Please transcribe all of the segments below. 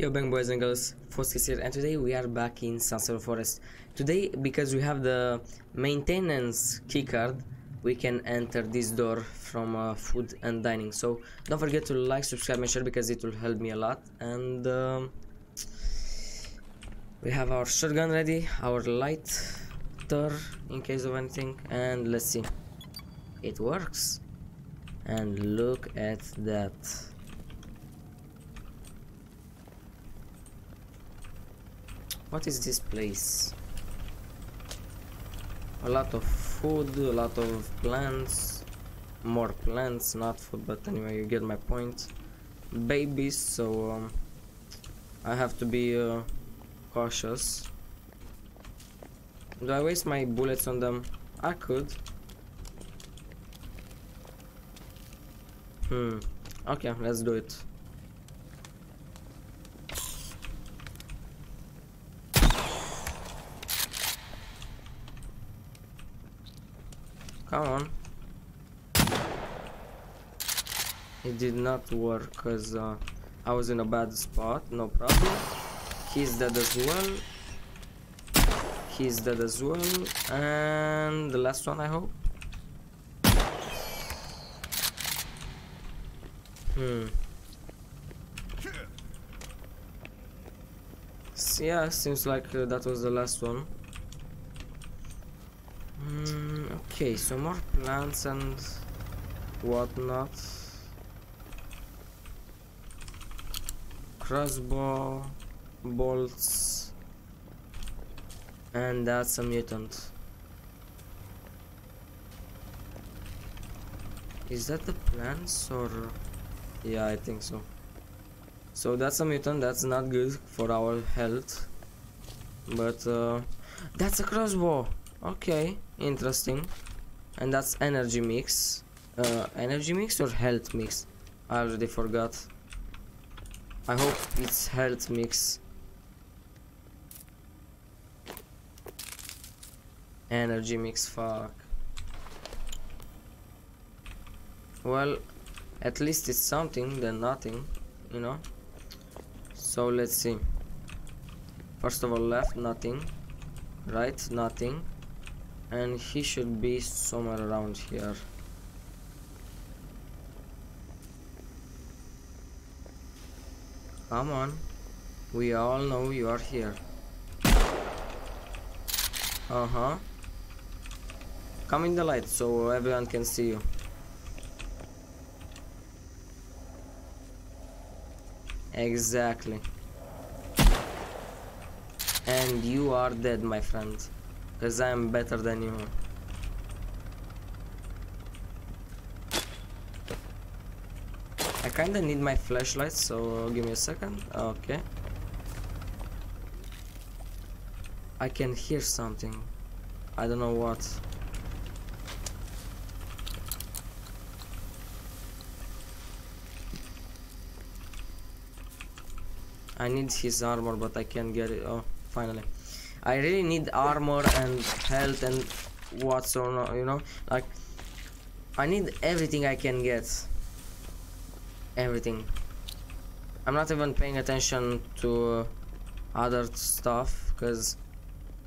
Yo bang boys and girls, Foskis here and today we are back in Siro Forest. Today because we have the maintenance keycard we can enter this door from uh, food and dining so don't forget to like, subscribe and share because it will help me a lot and um, we have our shotgun ready, our lighter in case of anything and let's see. It works and look at that. What is this place? A lot of food, a lot of plants, more plants, not food, but anyway, you get my point. Babies, so um, I have to be uh, cautious. Do I waste my bullets on them? I could. Hmm. Okay, let's do it. Come on. It did not work because uh, I was in a bad spot, no problem. He's dead as well. He's dead as well. And the last one, I hope. Hmm. S yeah, seems like uh, that was the last one. Mm, okay, so more plants and whatnot. Crossbow, bolts, and that's a mutant. Is that the plants or? Yeah, I think so. So that's a mutant. That's not good for our health. But uh, that's a crossbow. Okay, interesting. And that's energy mix. Uh, energy mix or health mix? I already forgot. I hope it's health mix. Energy mix, fuck. Well, at least it's something than nothing, you know? So let's see. First of all, left, nothing. Right, nothing and he should be somewhere around here. Come on. We all know you are here. Uh-huh. Come in the light so everyone can see you. Exactly. And you are dead my friend because I'm better than you. I kinda need my flashlight, so give me a second. Okay. I can hear something. I don't know what. I need his armor, but I can't get it. Oh, finally. I really need armor and health and what's on you know like I need everything I can get. Everything. I'm not even paying attention to uh, other stuff because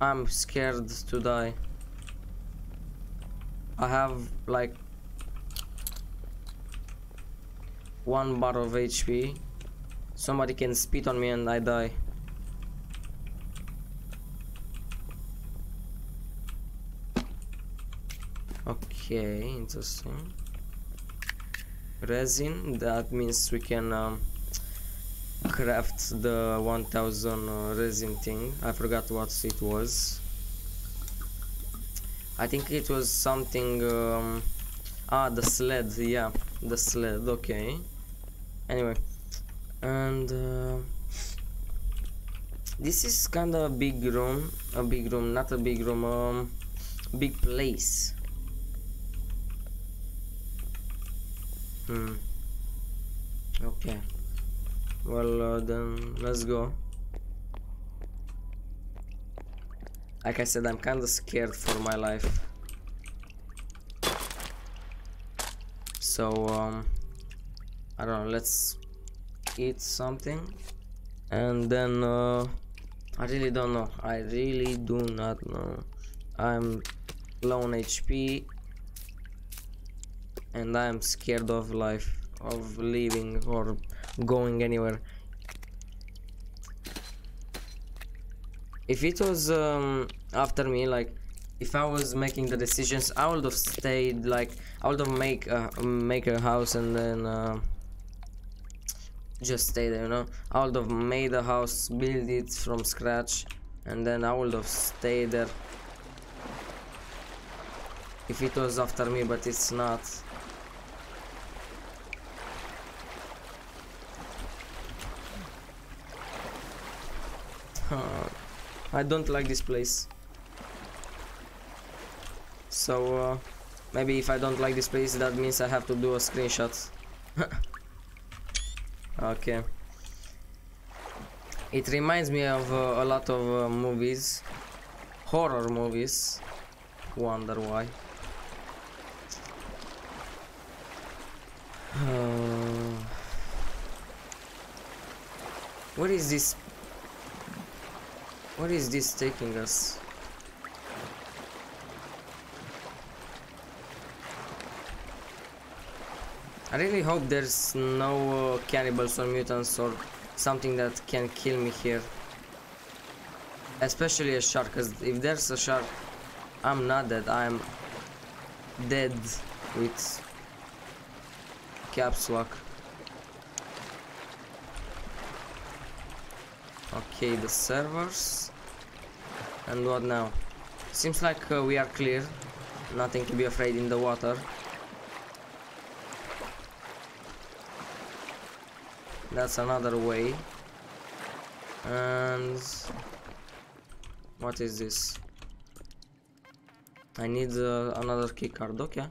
I'm scared to die. I have like one bar of HP somebody can spit on me and I die okay interesting. Resin that means we can um, craft the 1000 uh, resin thing. I forgot what it was. I think it was something um, ah the sled yeah the sled okay. Anyway and uh, this is kind of a big room a big room not a big room um big place Hmm. Okay. Well, uh, then let's go. Like I said, I'm kinda scared for my life. So, um, I don't know, let's eat something and then uh, I really don't know I really do not know I'm low on HP and I'm scared of life of leaving or going anywhere. If it was um, after me like if I was making the decisions I would have stayed like I would have make a, make a house and then uh, just stay there you know? I would have made a house build it from scratch and then I would have stayed there. If it was after me but it's not I don't like this place. So uh, maybe if I don't like this place that means I have to do a screenshot. Okay. It reminds me of uh, a lot of uh, movies. Horror movies. Wonder why. Uh, what is this what is this taking us I really hope there's no uh, cannibals or mutants or something that can kill me here. Especially a shark, because if there's a shark, I'm not dead, I'm dead with caps lock. Okay, the servers. And what now? Seems like uh, we are clear. Nothing to be afraid in the water. that's another way and what is this I need uh, another key card okay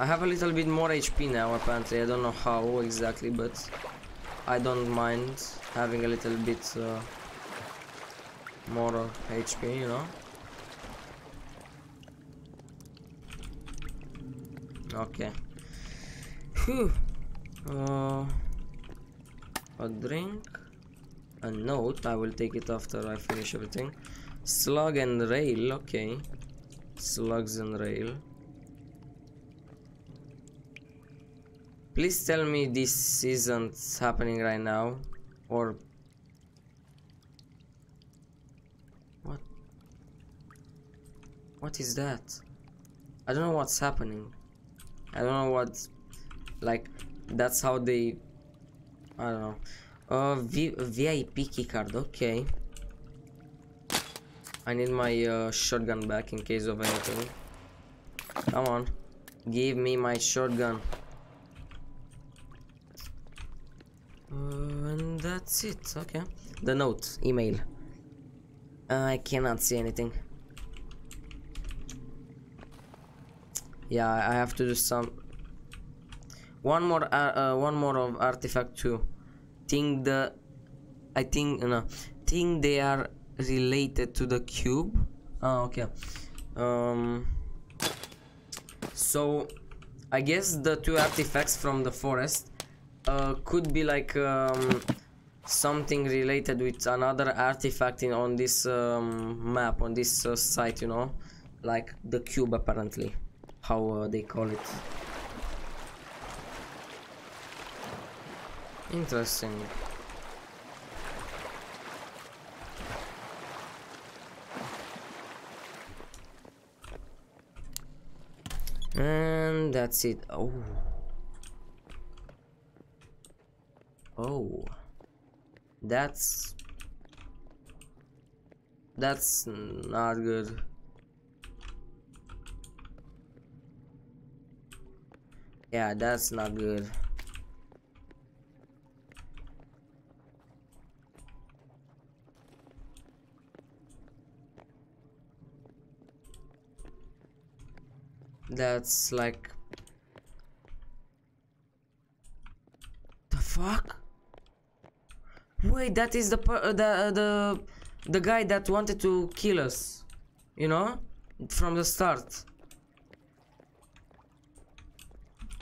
I have a little bit more HP now apparently. I don't know how exactly but I don't mind having a little bit uh, more HP you know? Okay. Whew. Uh, a drink a note. I will take it after I finish everything. Slug and rail okay. Slugs and rail please tell me this isn't happening right now or what? What is that? I don't know what's happening. I don't know what like that's how they I don't know. Uh v VIP keycard okay. I need my uh, shotgun back in case of anything. Come on. Give me my shotgun uh, and that's it okay. The note email. I cannot see anything. Yeah I have to do some one more uh, uh, one more of artifact 2 think the I think no think they are related to the cube. Oh okay. Um so I guess the two artifacts from the forest uh, could be like um, something related with another artifact in on this um, map on this uh, site you know like the cube apparently how uh, they call it. Interesting. And that's it. Oh. Oh. That's... That's not good. Yeah, that's not good. That's like the fuck? That is the the uh, the the guy that wanted to kill us, you know, from the start.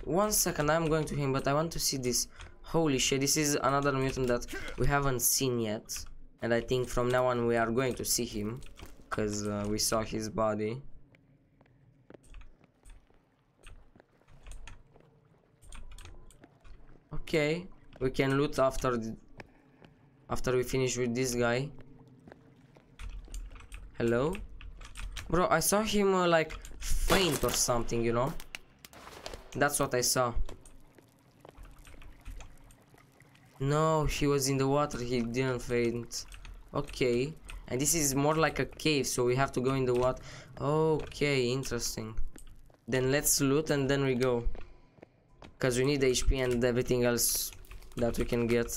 one second, I'm going to him, but I want to see this. Holy shit, this is another mutant that we haven't seen yet. And I think from now on we are going to see him. Because uh, we saw his body. Okay, we can loot after after we finish with this guy. Hello? Bro, I saw him uh, like faint or something, you know? That's what I saw. No, he was in the water, he didn't faint. Okay. And this is more like a cave, so we have to go in the water. Okay, interesting. Then let's loot and then we go. Because we need HP and everything else that we can get.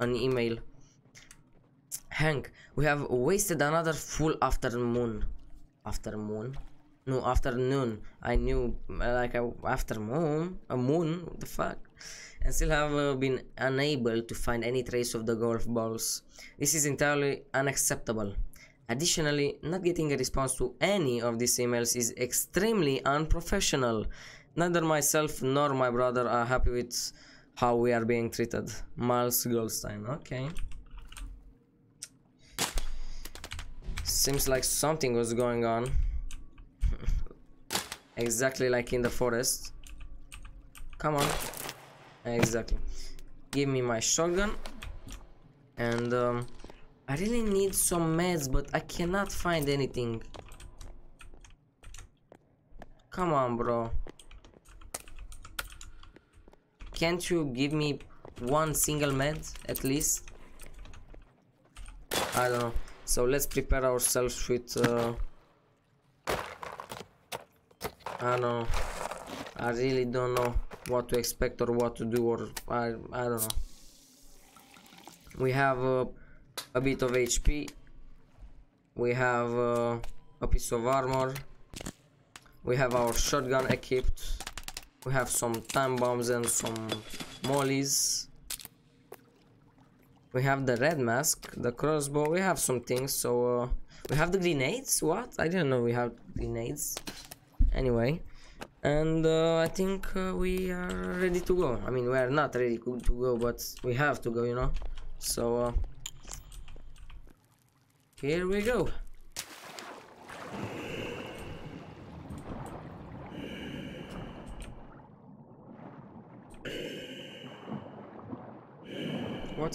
An email. Hank, we have wasted another full afternoon. Afternoon? No, afternoon. I knew, like, afternoon, a moon, what the fuck? And still have uh, been unable to find any trace of the golf balls. This is entirely unacceptable. Additionally, not getting a response to any of these emails is extremely unprofessional. Neither myself nor my brother are happy with how we are being treated. Miles Goldstein, okay. Seems like something was going on. exactly like in the forest. Come on. Exactly. Give me my shotgun. And um, I really need some meds, but I cannot find anything. Come on, bro. Can't you give me one single med at least? I don't know. So let's prepare ourselves with... Uh, I don't know. I really don't know what to expect or what to do or I, I don't know. We have uh, a bit of HP. We have uh, a piece of armor. We have our shotgun equipped. We have some time bombs and some mollies. We have the red mask, the crossbow, we have some things, so uh, we have the grenades, what? I didn't know we have grenades. Anyway, and uh, I think uh, we are ready to go. I mean, we are not ready to go, but we have to go, you know? So, uh, here we go.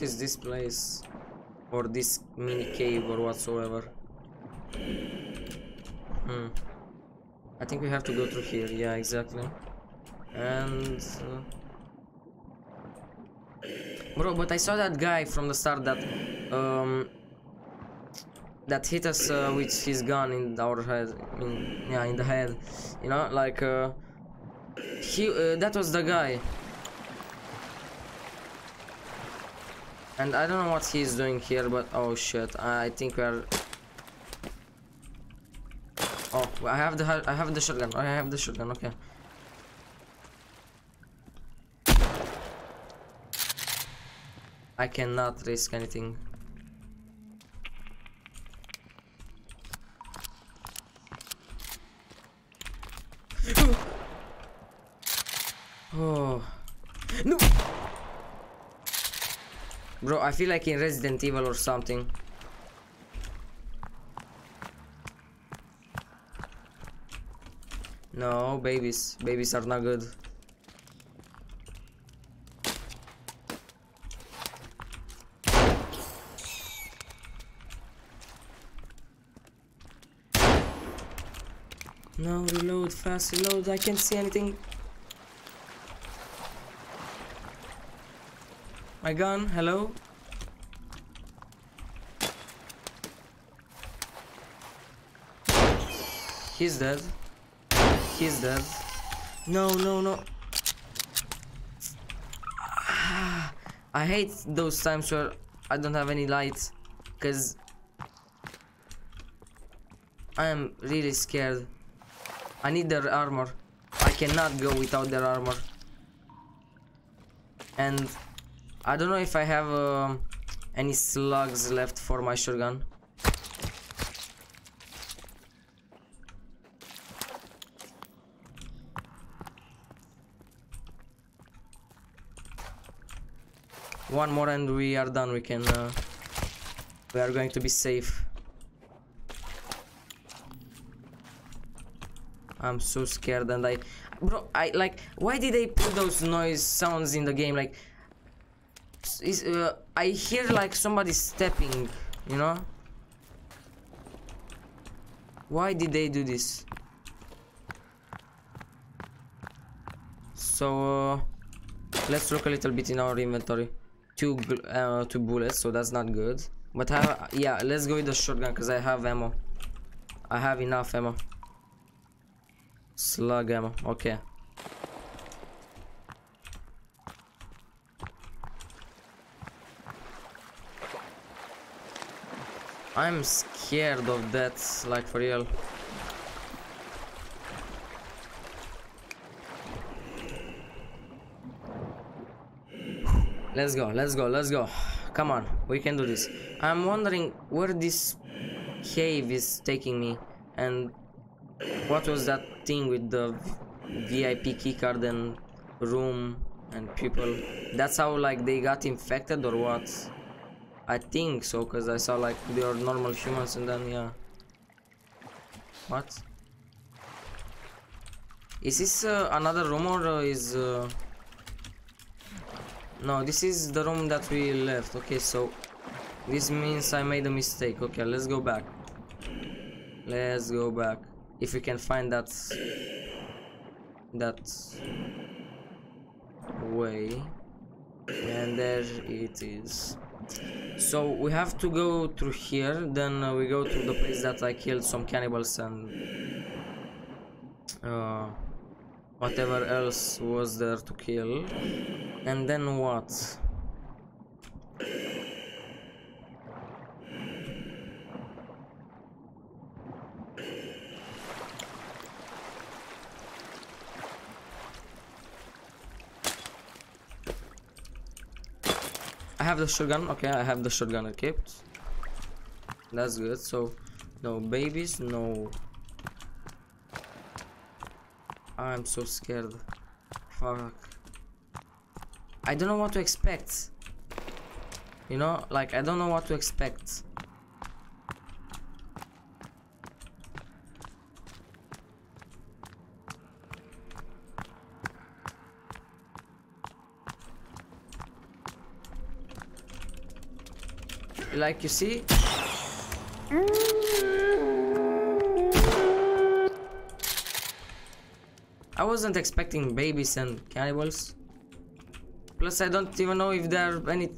Is this place? Or this mini cave or whatsoever? Hmm. I think we have to go through here. Yeah, exactly. And... Uh... Bro, but I saw that guy from the start that... Um, that hit us uh, with his gun in our head. In, yeah, in the head. You know, like... Uh, he, uh, that was the guy. And I don't know what he's doing here, but oh shit, I think we are. Oh, I have the I have the shotgun. I have the shotgun. Okay. I cannot risk anything. oh no. Bro, I feel like in Resident Evil or something. No, babies. Babies are not good. No, reload, fast reload, I can't see anything. My gun, hello? He's dead. He's dead. No, no, no. I hate those times where I don't have any light. Because I am really scared. I need their armor. I cannot go without their armor. And I don't know if I have uh, any slugs left for my shotgun. One more and we are done. We can uh, we are going to be safe. I'm so scared and I bro I like why did they put those noise sounds in the game? Like is uh, I hear like somebody stepping you know? Why did they do this? So uh, let's look a little bit in our inventory two uh, two bullets so that's not good but yeah let's go with the shotgun because I have ammo I have enough ammo Slug ammo, okay. I'm scared of that, like for real. Let's go, let's go, let's go. Come on, we can do this. I'm wondering where this cave is taking me and what was that thing with the VIP keycard and room and people? That's how like they got infected or what? I think so, cause I saw like they are normal humans and then yeah. What? Is this uh, another room or uh, is... Uh... No, this is the room that we left. Okay, so this means I made a mistake. Okay, let's go back. Let's go back if we can find that that way and there it is so we have to go through here then uh, we go to the place that I killed some cannibals and uh, whatever else was there to kill and then what I have the shotgun. Okay, I have the shotgun equipped. That's good. So, no babies, no. I'm so scared. Fuck. I don't know what to expect. You know, like I don't know what to expect. like you see I wasn't expecting babies and cannibals plus I don't even know if there are any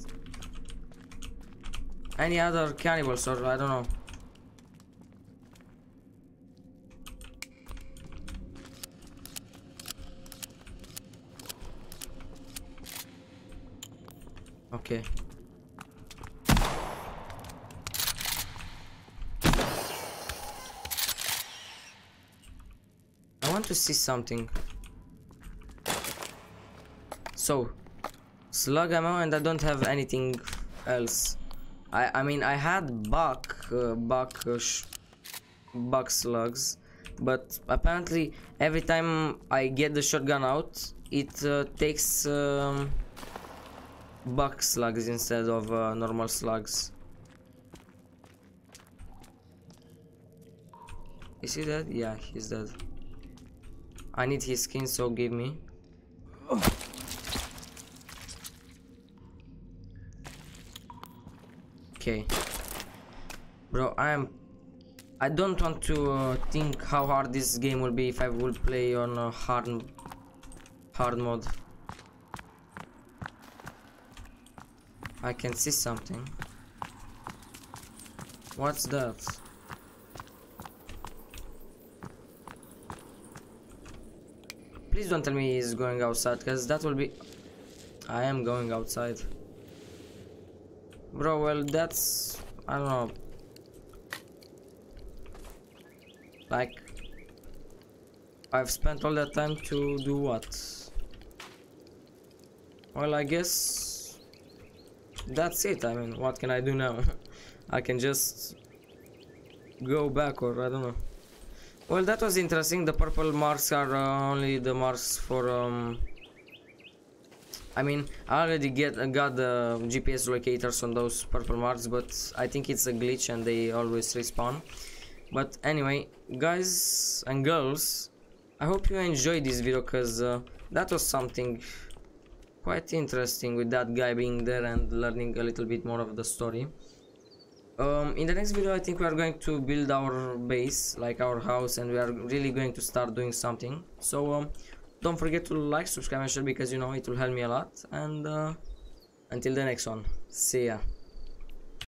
any other cannibals or I don't know okay I want to see something. So, slug ammo and I don't have anything else. I I mean I had buck uh, buck uh, buck slugs, but apparently every time I get the shotgun out, it uh, takes um, buck slugs instead of uh, normal slugs. Is he dead? Yeah, he's dead. I need his skin, so give me. Okay. Bro, I am... I don't want to uh, think how hard this game will be if I will play on a hard... Hard mode. I can see something. What's that? Please don't tell me he's going outside, because that will be... I am going outside. Bro, well, that's... I don't know. Like... I've spent all that time to do what? Well, I guess... That's it, I mean, what can I do now? I can just... Go back, or I don't know. Well, that was interesting. The purple marks are uh, only the marks for um, I mean, I already get uh, got the GPS locators on those purple marks, but I think it's a glitch and they always respawn. But anyway, guys and girls, I hope you enjoyed this video because uh, that was something quite interesting with that guy being there and learning a little bit more of the story. Um, in the next video I think we are going to build our base, like our house and we are really going to start doing something. So um, don't forget to like, subscribe and share because you know it will help me a lot and uh, until the next one, see ya.